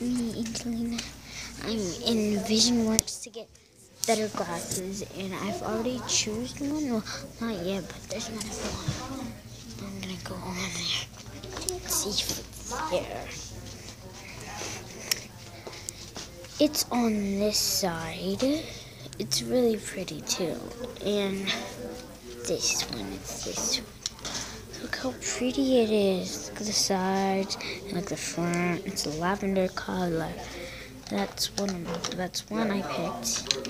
me, Angelina. I'm in Visionworks to get better glasses, and I've already chosen one. Well, not yet, but there's one. I'm gonna go on there. Let's see if it's there. It's on this side. It's really pretty too, and this one. It's this one. Look how pretty it is. Look at the sides and look at the front. It's a lavender color. That's one. That's one I picked.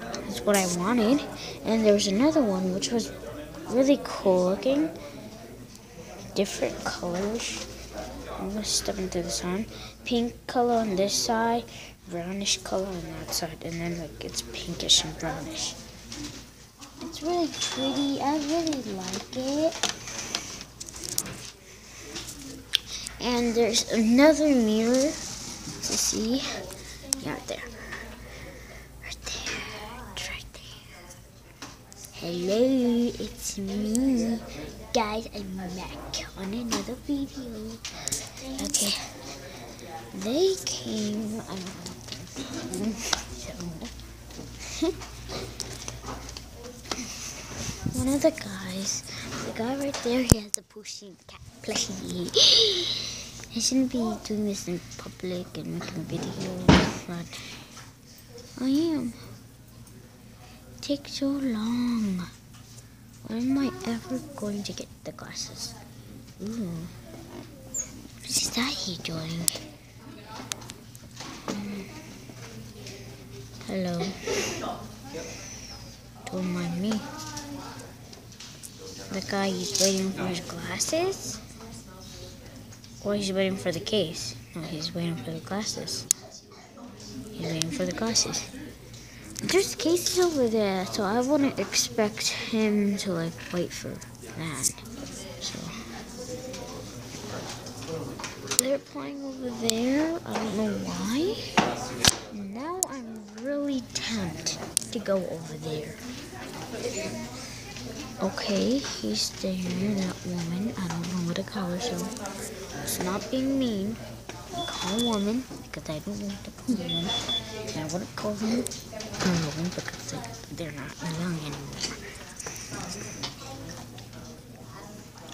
That's what I wanted. And there was another one which was really cool looking. Different colors. I'm gonna step into the sun. Pink color on this side, brownish color on that side, and then like it's pinkish and brownish. It's really pretty. I really like it. And there's another mirror to see. Yeah, right there. Right there. It's right there. Hello, it's me. Guys, I'm back on another video. Okay. They came, I don't know. One of the guys, the guy right there, he has a Pusheen cat plushie. I shouldn't be doing this in public and making videos, but I am. It takes so long. When am I ever going to get the glasses? Ooh. What is that he doing? Hmm. Hello. Don't mind me. The guy is waiting for his glasses? Or he's waiting for the case? No, he's waiting for the glasses. He's waiting for the glasses. There's cases over there, so I wouldn't expect him to like wait for that. So they're playing over there. I don't know why. Now I'm really tempted to go over there. Okay, he's there, that woman. I don't know what to call her, so it's not being mean. I call woman because I don't want to call woman. And I wouldn't call them woman because they're not young anymore.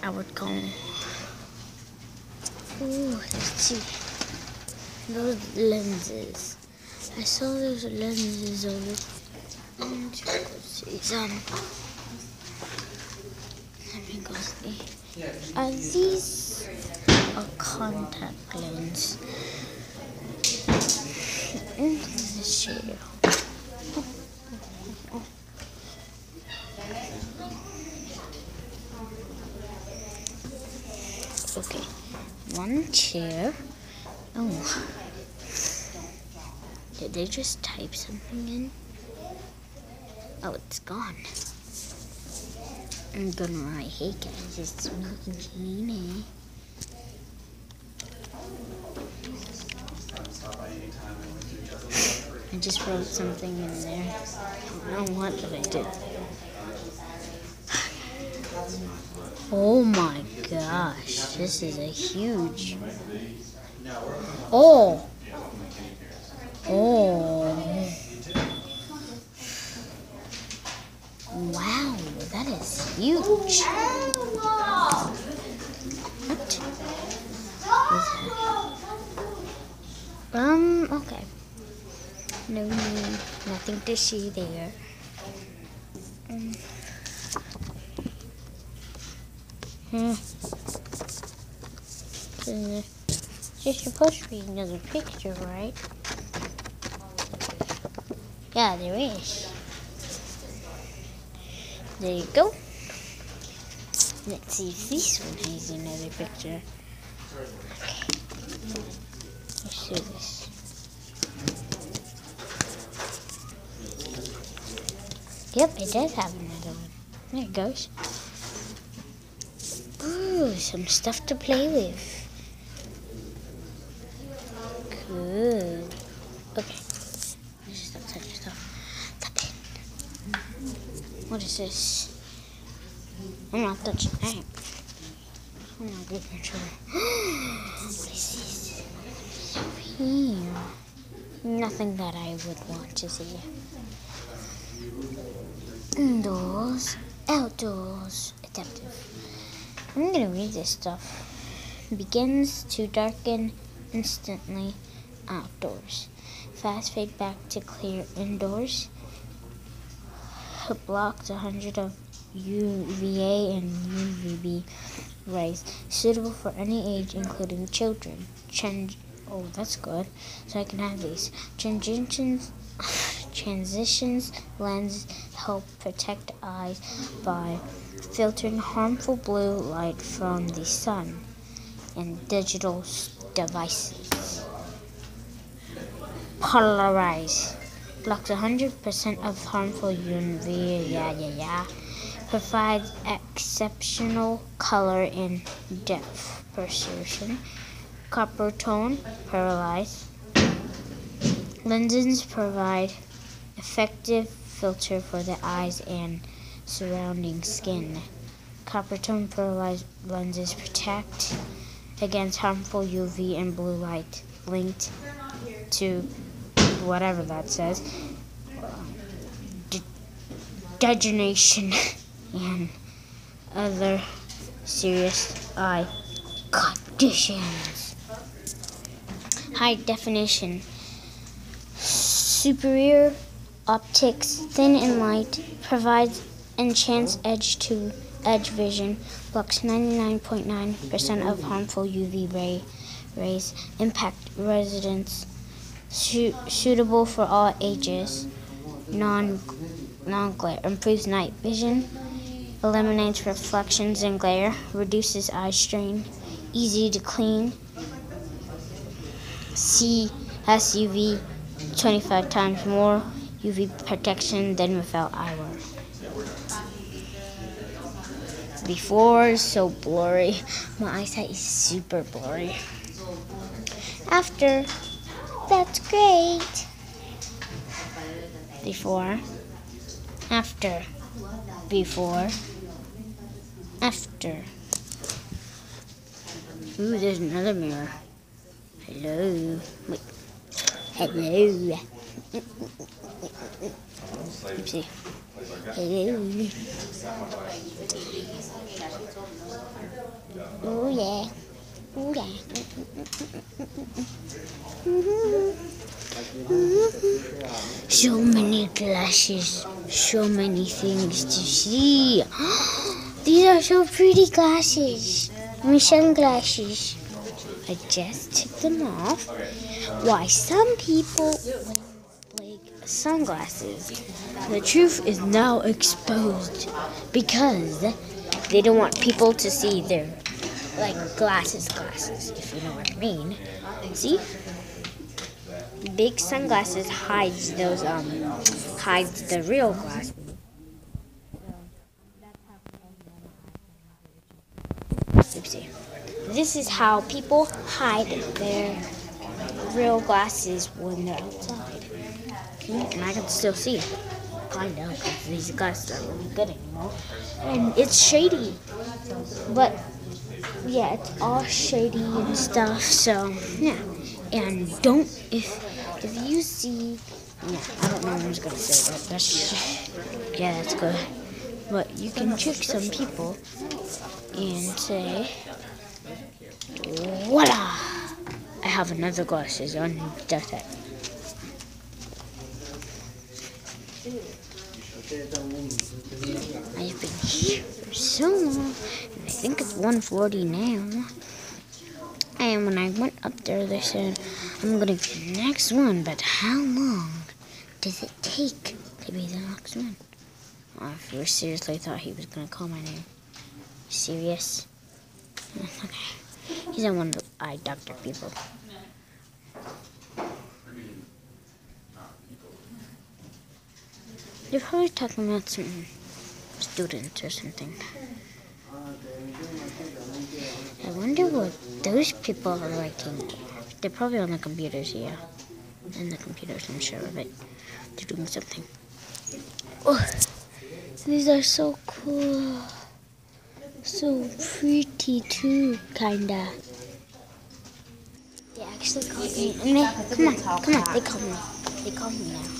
I would call them. Ooh, let's see. Those lenses. I saw those lenses over. And let's see Are these a contact lens? In the shade. Okay, one chair. Oh, did they just type something in? Oh, it's gone. I'm gonna write, hey guys, it's me, Gina. I just wrote something in there. I don't know what, I did. Oh my gosh, this is a huge. Oh! Wow, that is huge. What? Um, okay. No, nothing to see there. Um, hmm. There's supposed to be another picture, right? Yeah, there is. There you go. Let's see if this one has another picture. Okay. Let's do this. Yep, it does have another one. There it goes. Ooh, some stuff to play with. Good. Okay. Stop touching stuff. What is this? I'm not touching that. I'm not good control. what is this? here? Nothing that I would want to see. Indoors, outdoors, adaptive. I'm gonna read this stuff. Begins to darken instantly outdoors. Fast fade back to clear indoors. Blocks 100 of UVA and UVB rays, suitable for any age, including children. Change. Oh, that's good. So I can have these. Transitions, transitions lens help protect eyes by filtering harmful blue light from the sun and digital devices. Polarize blocks 100% of harmful UV. Yeah, yeah, yeah provides exceptional color and depth perception. Copper tone, polarized. Lenses provide effective filter for the eyes and surrounding skin. Copper tone polarized lenses protect against harmful UV and blue light linked to whatever that says. Degeneration. and other serious eye conditions. High definition, superior optics, thin and light, provides enhanced edge to edge vision, blocks 99.9% of harmful UV ray rays, impact residents, su- suitable for all ages, non non glare, improves night vision eliminates reflections and glare, reduces eye strain, easy to clean. C SUV 25 times more UV protection than without eyewear. Before so blurry, my eyesight is super blurry. After, that's great. Before, after before, after. Ooh, there's another mirror. Hello. Wait. Hello. Oh yeah. Oh yeah. So many glasses so many things to see. These are so pretty glasses. My sunglasses. I just took them off. Why some people sunglasses. The truth is now exposed because they don't want people to see their like glasses glasses, if you know what I mean. See? Big sunglasses hides those um hides the real glasses. Oopsie. This is how people hide their real glasses when they're outside. And I can still see. Kind of, because these glasses aren't really good anymore. And it's shady. But, yeah, it's all shady and stuff, so, yeah. And don't, if, if you see yeah, I don't know what I was gonna say, but that's yeah, that's good. But you can trick some people and say, voila! I have another glasses on just that. I've been here for so long, and I think it's 140 now. And when I went up there, they said, I'm gonna get the next one, but how long? does it take to be the next one? I seriously thought he was going to call my name. Serious? Okay. He's not one of the eye doctor people. They're probably talking about some students or something. I wonder what those people are writing. They're probably on the computers, yeah. In the computers, I'm sure of it. They're doing something. Oh, these are so cool. So pretty too, kinda. They actually called me. Come on, come on. They called me. They called me now.